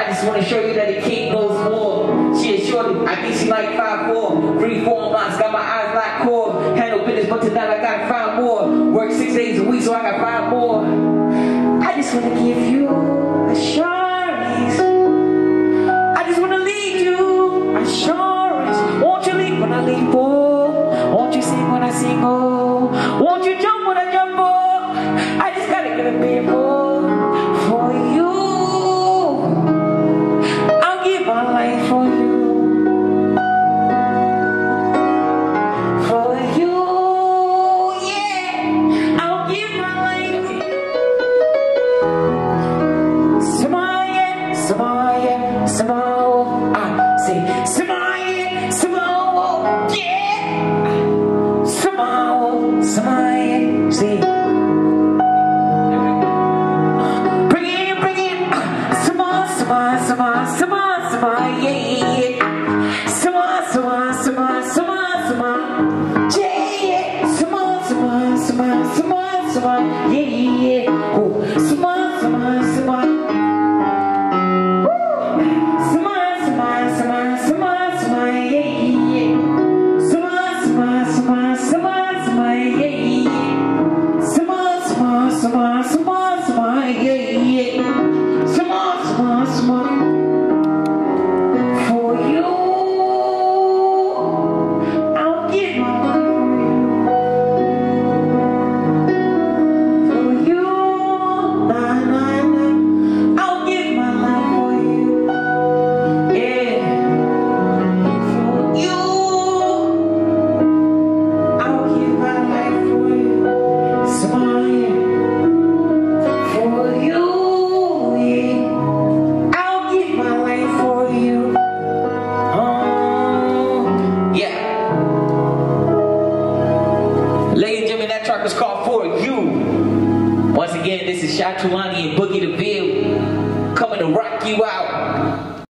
I just wanna show you that the king knows more. She is shorty, I think she like five four. Three, four months, eyes. Handle business, but tonight I got five more. Work six days a week, so I got five more. I just wanna give you a assurance. I just wanna lead you assurance. Won't you leap when I leap? Oh, won't you sing when I sing? Oh, won't you jump when I jump? Oh, I just gotta get a bit more I say, Samaye, smile, yeah. Samo, Samaye, say. Bring it bring it sama, sama, sama, sama, yeah, yeah, yeah. Was called For You. Once again, this is Chai Tulani and Boogie the Bill coming to rock you out.